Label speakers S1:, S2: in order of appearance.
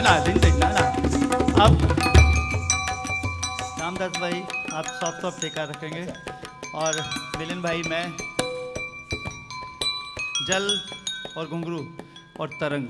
S1: ना दिन देखना ना अब रामदास भाई, आप सॉफ्ट सॉफ्ट टेका रखेंगे। और मिलिन भाई, मैं जल और घुंघरू और तरंग।